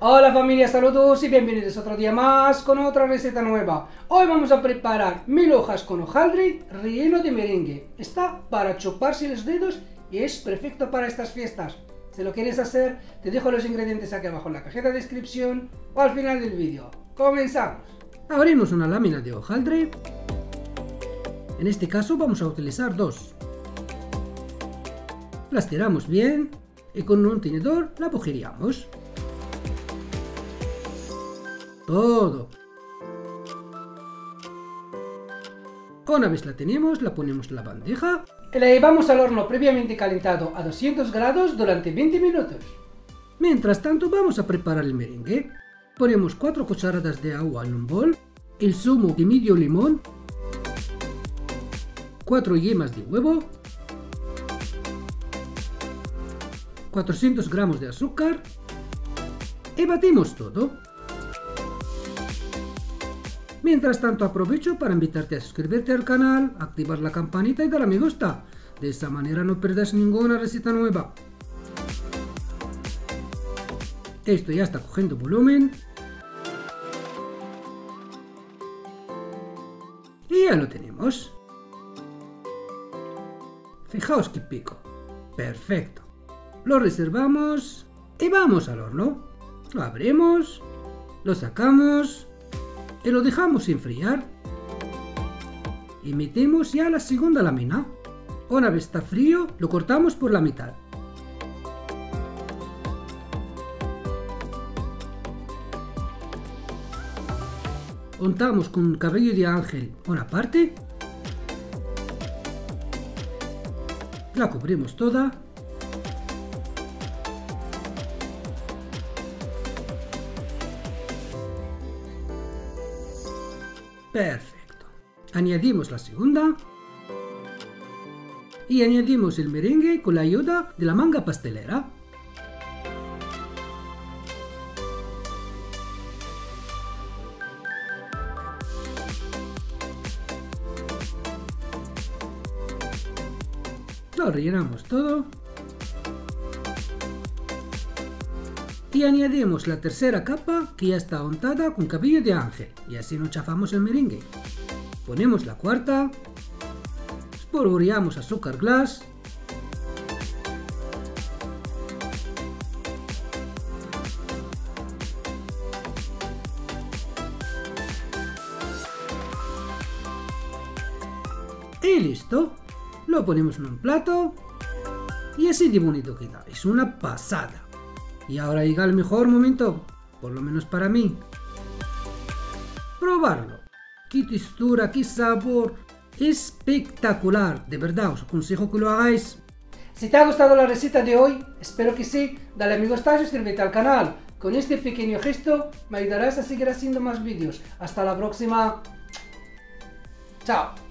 Hola familia, saludos y bienvenidos otro día más con otra receta nueva. Hoy vamos a preparar mil hojas con hojaldre relleno de merengue. Está para chuparse los dedos y es perfecto para estas fiestas. Si lo quieres hacer, te dejo los ingredientes aquí abajo en la cajita de descripción o al final del vídeo. ¡Comenzamos! Abrimos una lámina de hojaldre. En este caso vamos a utilizar dos. Las tiramos bien y con un tenedor la agujereamos. Todo. Una vez la tenemos, la ponemos en la bandeja y la llevamos al horno previamente calentado a 200 grados durante 20 minutos. Mientras tanto, vamos a preparar el merengue. Ponemos 4 cucharadas de agua en un bol, el zumo de medio limón, 4 yemas de huevo, 400 gramos de azúcar y batimos todo. Mientras tanto aprovecho para invitarte a suscribirte al canal, activar la campanita y dar a me gusta. De esa manera no perderás ninguna receta nueva. Esto ya está cogiendo volumen. Y ya lo tenemos. Fijaos qué pico. Perfecto. Lo reservamos y vamos al horno. Lo abrimos, lo sacamos y lo dejamos enfriar. Y metemos ya la segunda lámina. Una vez está frío, lo cortamos por la mitad. Untamos con cabello de ángel una parte. La cubrimos toda Perfecto. Añadimos la segunda. Y añadimos el merengue con la ayuda de la manga pastelera. Lo rellenamos todo. Y añadimos la tercera capa que ya está untada con cabello de ángel y así no chafamos el merengue. Ponemos la cuarta, espolvoreamos azúcar glass, y listo. Lo ponemos en un plato y así de bonito queda. Es una pasada. Y ahora llega el mejor momento, por lo menos para mí. Probarlo. Qué textura, qué sabor. Espectacular. De verdad, os aconsejo que lo hagáis. Si te ha gustado la receta de hoy, espero que sí. Dale a me gusta y suscríbete al canal. Con este pequeño gesto me ayudarás a seguir haciendo más vídeos. Hasta la próxima. Chao.